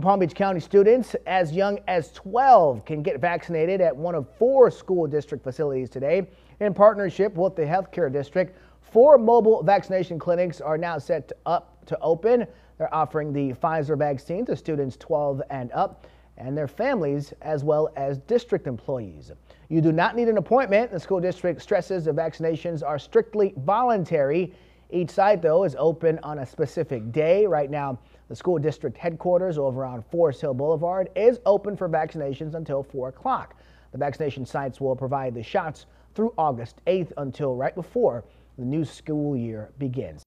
The Palm Beach County students as young as 12 can get vaccinated at one of four school district facilities today. In partnership with the healthcare district, four mobile vaccination clinics are now set up to open. They're offering the Pfizer vaccine to students 12 and up and their families as well as district employees. You do not need an appointment. The school district stresses the vaccinations are strictly voluntary. Each site, though, is open on a specific day. Right now, the school district headquarters over on Forest Hill Boulevard is open for vaccinations until 4 o'clock. The vaccination sites will provide the shots through August 8th until right before the new school year begins.